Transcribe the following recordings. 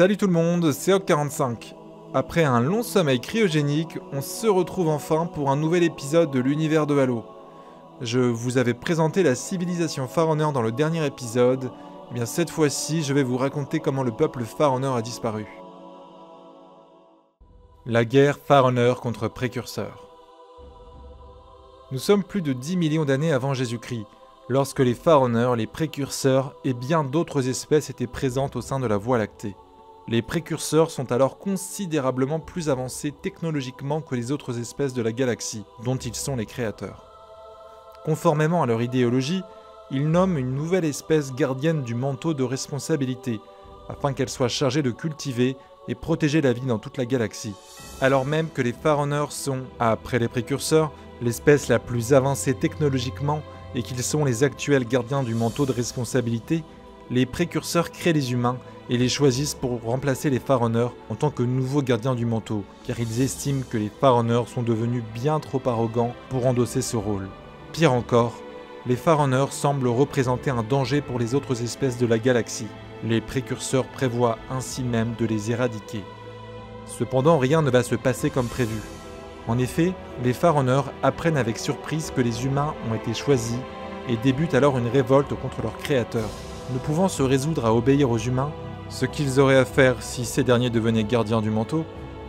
Salut tout le monde, c'est Oc45. Après un long sommeil cryogénique, on se retrouve enfin pour un nouvel épisode de l'univers de Halo. Je vous avais présenté la civilisation Faroneur dans le dernier épisode, eh bien cette fois-ci je vais vous raconter comment le peuple Faroneur a disparu. La guerre Faroneur contre Précurseur. Nous sommes plus de 10 millions d'années avant Jésus-Christ, lorsque les Faroneurs, les précurseurs et bien d'autres espèces étaient présentes au sein de la Voie lactée. Les précurseurs sont alors considérablement plus avancés technologiquement que les autres espèces de la galaxie, dont ils sont les créateurs. Conformément à leur idéologie, ils nomment une nouvelle espèce gardienne du manteau de responsabilité, afin qu'elle soit chargée de cultiver et protéger la vie dans toute la galaxie. Alors même que les Faroneurs sont, après les précurseurs, l'espèce la plus avancée technologiquement et qu'ils sont les actuels gardiens du manteau de responsabilité, les précurseurs créent les humains et les choisissent pour remplacer les Faroneurs en tant que nouveaux gardiens du manteau, car ils estiment que les Faroneurs sont devenus bien trop arrogants pour endosser ce rôle. Pire encore, les Faroneurs semblent représenter un danger pour les autres espèces de la galaxie. Les précurseurs prévoient ainsi même de les éradiquer. Cependant, rien ne va se passer comme prévu. En effet, les Faroneurs apprennent avec surprise que les humains ont été choisis et débutent alors une révolte contre leurs créateurs. Ne pouvant se résoudre à obéir aux humains, ce qu'ils auraient à faire si ces derniers devenaient gardiens du manteau,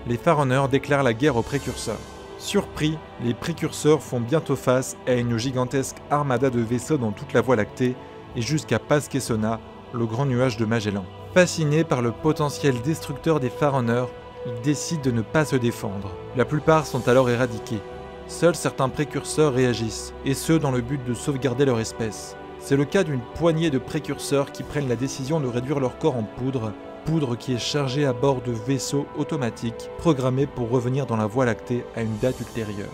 les Faroneurs déclarent la guerre aux précurseurs. Surpris, les précurseurs font bientôt face à une gigantesque armada de vaisseaux dans toute la Voie lactée et jusqu'à Pasquesona, le grand nuage de Magellan. Fascinés par le potentiel destructeur des Faroneurs, ils décident de ne pas se défendre. La plupart sont alors éradiqués. Seuls certains précurseurs réagissent, et ce dans le but de sauvegarder leur espèce. C'est le cas d'une poignée de précurseurs qui prennent la décision de réduire leur corps en poudre, poudre qui est chargée à bord de vaisseaux automatiques programmés pour revenir dans la Voie lactée à une date ultérieure.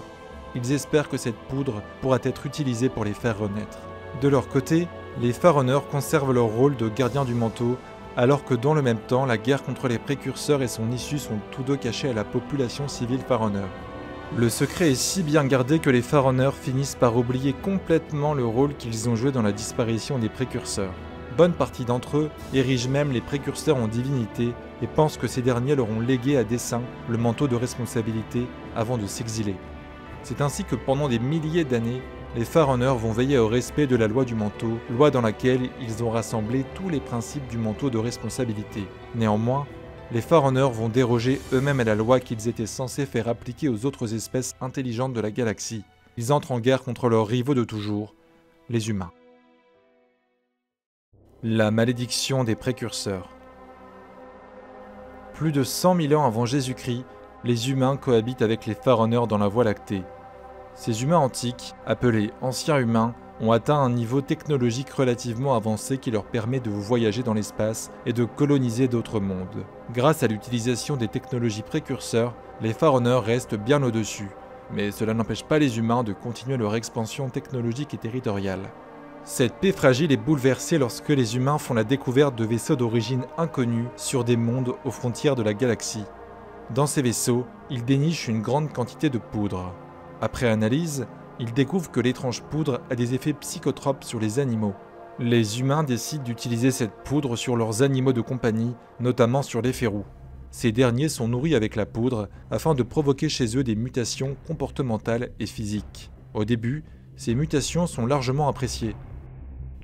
Ils espèrent que cette poudre pourra être utilisée pour les faire renaître. De leur côté, les Faroneurs conservent leur rôle de gardiens du manteau alors que dans le même temps, la guerre contre les précurseurs et son issue sont tous deux cachés à la population civile Faroneur. Le secret est si bien gardé que les Faroneurs finissent par oublier complètement le rôle qu'ils ont joué dans la disparition des précurseurs. Bonne partie d'entre eux érigent même les précurseurs en divinité et pensent que ces derniers leur ont légué à dessein le manteau de responsabilité avant de s'exiler. C'est ainsi que pendant des milliers d'années, les Faroneurs vont veiller au respect de la loi du manteau, loi dans laquelle ils ont rassemblé tous les principes du manteau de responsabilité. Néanmoins, les Faroneurs vont déroger eux-mêmes à la loi qu'ils étaient censés faire appliquer aux autres espèces intelligentes de la galaxie. Ils entrent en guerre contre leurs rivaux de toujours, les humains. La malédiction des précurseurs. Plus de 100 000 ans avant Jésus-Christ, les humains cohabitent avec les Faroneurs dans la Voie lactée. Ces humains antiques, appelés anciens humains, ont atteint un niveau technologique relativement avancé qui leur permet de voyager dans l'espace et de coloniser d'autres mondes. Grâce à l'utilisation des technologies précurseurs, les Faroneurs restent bien au-dessus, mais cela n'empêche pas les humains de continuer leur expansion technologique et territoriale. Cette paix fragile est bouleversée lorsque les humains font la découverte de vaisseaux d'origine inconnue sur des mondes aux frontières de la galaxie. Dans ces vaisseaux, ils dénichent une grande quantité de poudre. Après analyse, ils découvrent que l'étrange poudre a des effets psychotropes sur les animaux. Les humains décident d'utiliser cette poudre sur leurs animaux de compagnie, notamment sur les férous. Ces derniers sont nourris avec la poudre afin de provoquer chez eux des mutations comportementales et physiques. Au début, ces mutations sont largement appréciées.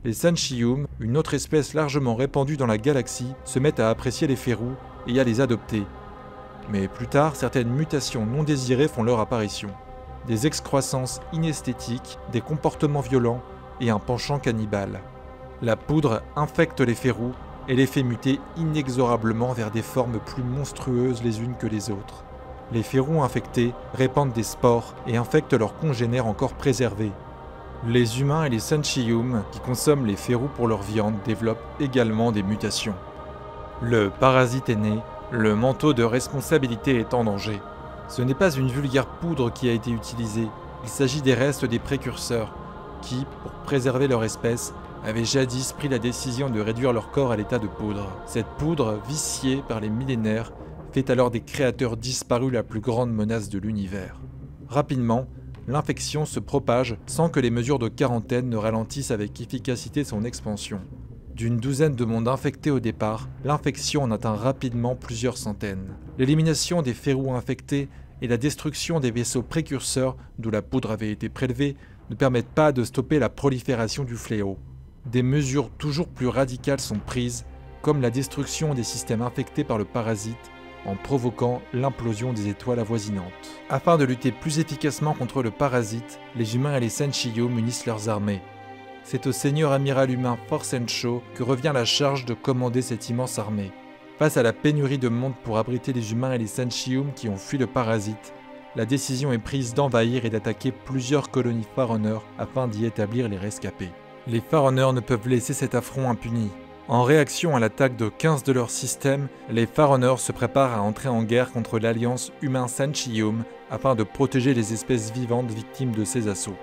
Les Sanchium, une autre espèce largement répandue dans la galaxie, se mettent à apprécier les férous et à les adopter. Mais plus tard, certaines mutations non désirées font leur apparition des excroissances inesthétiques, des comportements violents et un penchant cannibale. La poudre infecte les férous et les fait muter inexorablement vers des formes plus monstrueuses les unes que les autres. Les férous infectés répandent des spores et infectent leurs congénères encore préservés. Les humains et les Sanchium qui consomment les férous pour leur viande développent également des mutations. Le parasite est né, le manteau de responsabilité est en danger. Ce n'est pas une vulgaire poudre qui a été utilisée, il s'agit des restes des précurseurs, qui, pour préserver leur espèce, avaient jadis pris la décision de réduire leur corps à l'état de poudre. Cette poudre, viciée par les millénaires, fait alors des créateurs disparus la plus grande menace de l'univers. Rapidement, l'infection se propage sans que les mesures de quarantaine ne ralentissent avec efficacité son expansion. D'une douzaine de mondes infectés au départ, l'infection en atteint rapidement plusieurs centaines. L'élimination des férous infectés et la destruction des vaisseaux précurseurs, d'où la poudre avait été prélevée, ne permettent pas de stopper la prolifération du fléau. Des mesures toujours plus radicales sont prises, comme la destruction des systèmes infectés par le parasite, en provoquant l'implosion des étoiles avoisinantes. Afin de lutter plus efficacement contre le parasite, les humains et les Senshiyou munissent leurs armées. C'est au seigneur amiral humain Forsencho que revient la charge de commander cette immense armée. Face à la pénurie de monde pour abriter les humains et les Senshiyum qui ont fui le parasite, la décision est prise d'envahir et d'attaquer plusieurs colonies Faroners afin d'y établir les rescapés. Les Faroners ne peuvent laisser cet affront impuni. En réaction à l'attaque de 15 de leurs systèmes, les Faroners se préparent à entrer en guerre contre l'alliance humain Sanchium afin de protéger les espèces vivantes victimes de ces assauts.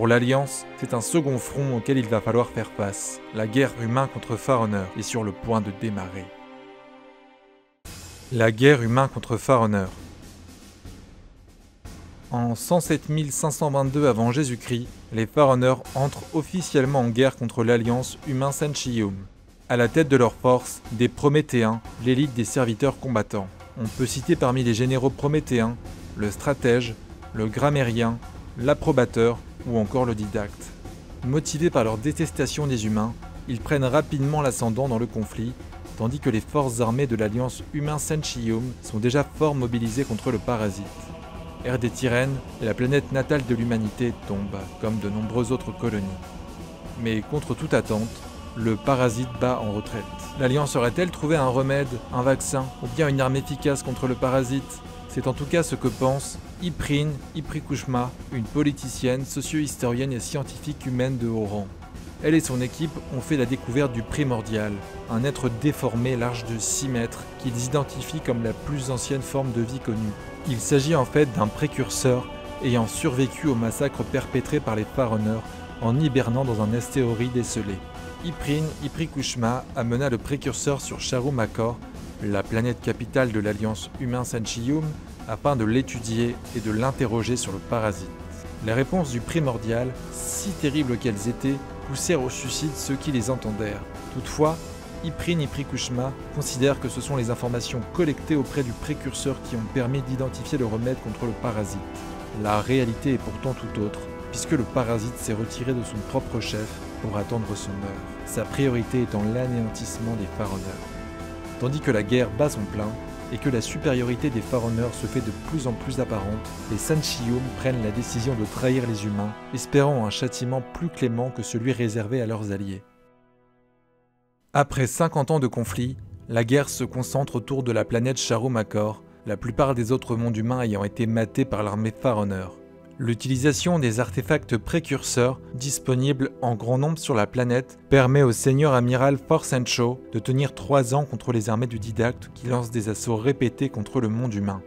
Pour l'Alliance, c'est un second front auquel il va falloir faire face. La guerre humain contre Faroners est sur le point de démarrer. La guerre humain contre Faroners. En 107 522 avant Jésus-Christ, les Faroners entrent officiellement en guerre contre l'alliance humain Sanchium. À la tête de leur force, des Prométhéens, l'élite des serviteurs combattants. On peut citer parmi les généraux prométhéens le stratège, le grammairien, l'approbateur ou encore le didacte. Motivés par leur détestation des humains, ils prennent rapidement l'ascendant dans le conflit, tandis que les forces armées de l'alliance humain Sanchium sont déjà fort mobilisées contre le parasite. Erdétyrène, la planète natale de l'humanité, tombe, comme de nombreuses autres colonies. Mais contre toute attente, le parasite bat en retraite. L'Alliance aurait-elle trouvé un remède, un vaccin, ou bien une arme efficace contre le parasite? C'est en tout cas ce que pense Iprine Iprikushma, une politicienne, socio-historienne et scientifique humaine de haut rang. Elle et son équipe ont fait la découverte du primordial, un être déformé large de 6 mètres qu'ils identifient comme la plus ancienne forme de vie connue. Il s'agit en fait d'un précurseur ayant survécu au massacre perpétré par les Faroners en hibernant dans un astéroïde esselé. Iprine Iprikushma amena le précurseur sur Charu Makor, la planète capitale de l'alliance humain Sanchiyum, afin de l'étudier et de l'interroger sur le parasite. Les réponses du primordial, si terribles qu'elles étaient, poussèrent au suicide ceux qui les entendèrent. Toutefois, Iprin Iprikushma considère que ce sont les informations collectées auprès du précurseur qui ont permis d'identifier le remède contre le parasite. La réalité est pourtant tout autre, puisque le parasite s'est retiré de son propre chef pour attendre son heure, sa priorité étant l'anéantissement des Faroners. Tandis que la guerre bat son plein, et que la supériorité des Faroners se fait de plus en plus apparente, les Sanchium prennent la décision de trahir les humains, espérant un châtiment plus clément que celui réservé à leurs alliés. Après 50 ans de conflit, la guerre se concentre autour de la planète Charomakor, la plupart des autres mondes humains ayant été matés par l'armée Faronner. L'utilisation des artefacts précurseurs disponibles en grand nombre sur la planète permet au seigneur amiral Forsencho de tenir trois ans contre les armées du didacte qui lancent des assauts répétés contre le monde humain.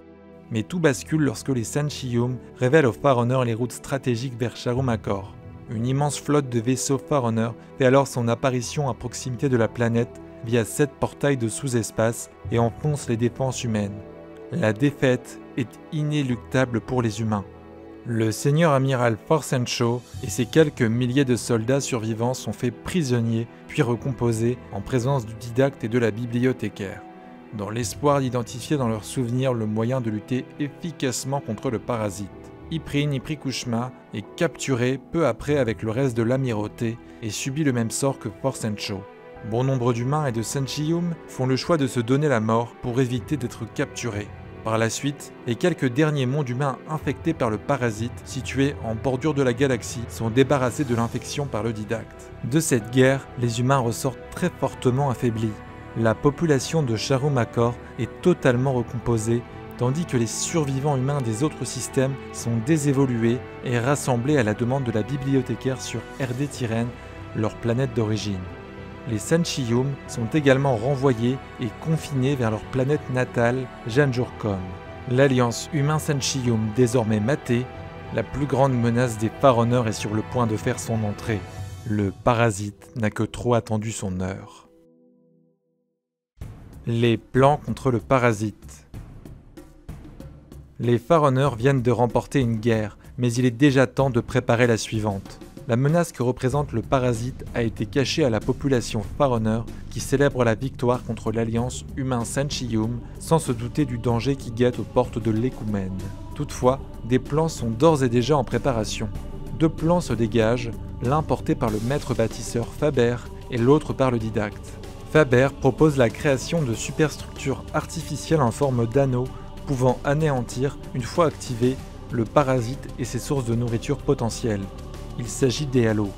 Mais tout bascule lorsque les Sanchium révèlent aux Faroners les routes stratégiques vers Charomakor. Une immense flotte de vaisseaux Forerunner fait alors son apparition à proximité de la planète via sept portails de sous-espace et enfonce les défenses humaines. La défaite est inéluctable pour les humains. Le seigneur amiral Forsencho et ses quelques milliers de soldats survivants sont faits prisonniers puis recomposés en présence du didacte et de la bibliothécaire, dans l'espoir d'identifier dans leurs souvenirs le moyen de lutter efficacement contre le parasite. Iprin Iprikushma est capturé peu après avec le reste de l'amirauté et subit le même sort que Forsencho. Bon nombre d'humains et de Senchium font le choix de se donner la mort pour éviter d'être capturés. Par la suite, les quelques derniers mondes humains infectés par le parasite, situés en bordure de la galaxie, sont débarrassés de l'infection par le didacte. De cette guerre, les humains ressortent très fortement affaiblis. La population de Charumakor est totalement recomposée tandis que les survivants humains des autres systèmes sont désévolués et rassemblés à la demande de la bibliothécaire sur RD-Tyrène, leur planète d'origine. Les Sanchiyum sont également renvoyés et confinés vers leur planète natale, Janjurkom. L'alliance humain-Sanchiyum désormais matée, la plus grande menace des Faroners est sur le point de faire son entrée. Le parasite n'a que trop attendu son heure. Les plans contre le parasite. Les Faroners viennent de remporter une guerre, mais il est déjà temps de préparer la suivante. La menace que représente le parasite a été cachée à la population Faronner qui célèbre la victoire contre l'alliance humain Sanchium sans se douter du danger qui guette aux portes de l'écoumène. Toutefois, des plans sont d'ores et déjà en préparation. Deux plans se dégagent, l'un porté par le maître bâtisseur Faber et l'autre par le didacte. Faber propose la création de superstructures artificielles en forme d'anneaux pouvant anéantir, une fois activés, le parasite et ses sources de nourriture potentielles. Il s'agit des halos.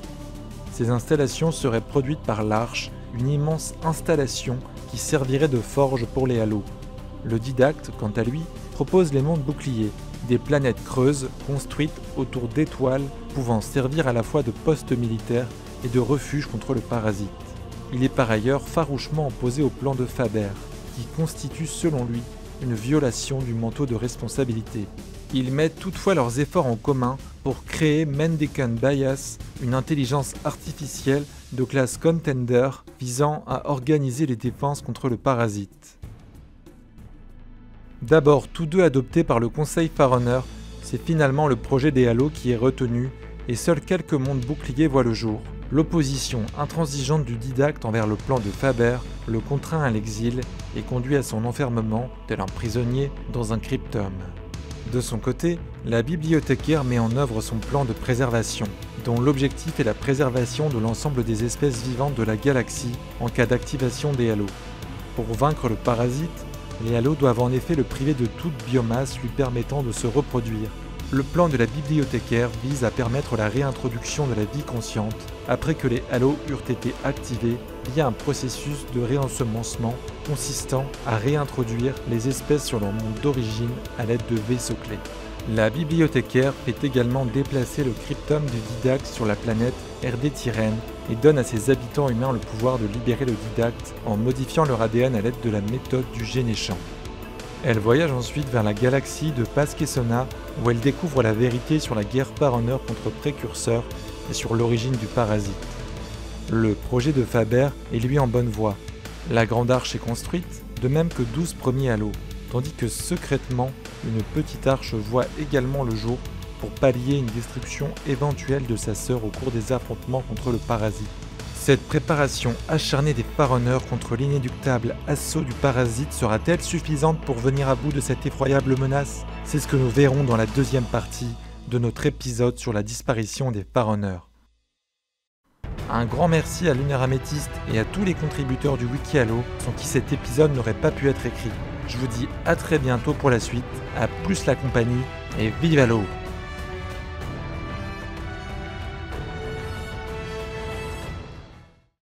Ces installations seraient produites par l'Arche, une immense installation qui servirait de forge pour les halos. Le didacte, quant à lui, propose les mondes boucliers, des planètes creuses construites autour d'étoiles pouvant servir à la fois de poste militaire et de refuge contre le parasite. Il est par ailleurs farouchement opposé au plan de Faber, qui constitue selon lui une violation du manteau de responsabilité. Ils mettent toutefois leurs efforts en commun pour créer Mendekan Bias, une intelligence artificielle de classe Contender visant à organiser les défenses contre le parasite. D'abord tous deux adoptés par le Conseil Farunner, c'est finalement le projet des Halos qui est retenu et seuls quelques mondes boucliers voient le jour. L'opposition intransigeante du didacte envers le plan de Faber le contraint à l'exil et conduit à son enfermement, tel un prisonnier, dans un cryptome. De son côté, la bibliothécaire met en œuvre son plan de préservation, dont l'objectif est la préservation de l'ensemble des espèces vivantes de la galaxie en cas d'activation des halos. Pour vaincre le parasite, les halos doivent en effet le priver de toute biomasse lui permettant de se reproduire. Le plan de la bibliothécaire vise à permettre la réintroduction de la vie consciente après que les halos eurent été activés via un processus de réensemencement consistant à réintroduire les espèces sur leur monde d'origine à l'aide de vaisseaux clés. La bibliothécaire fait également déplacer le cryptome du didacte sur la planète RD Tyrène et donne à ses habitants humains le pouvoir de libérer le didacte en modifiant leur ADN à l'aide de la méthode du généchant. Elle voyage ensuite vers la galaxie de Pasquesona où elle découvre la vérité sur la guerre par honneur contre Précurseur et sur l'origine du parasite. Le projet de Faber est lui en bonne voie. La grande arche est construite, de même que 12 premiers halos, tandis que secrètement, une petite arche voit également le jour pour pallier une destruction éventuelle de sa sœur au cours des affrontements contre le parasite. Cette préparation acharnée des paronneurs contre l'inéductable assaut du parasite sera-t-elle suffisante pour venir à bout de cette effroyable menace? C'est ce que nous verrons dans la deuxième partie de notre épisode sur la disparition des paronneurs. Un grand merci à Lunar Améthyste et à tous les contributeurs du Wiki sans qui cet épisode n'aurait pas pu être écrit. Je vous dis à très bientôt pour la suite, à plus la compagnie et vive Halo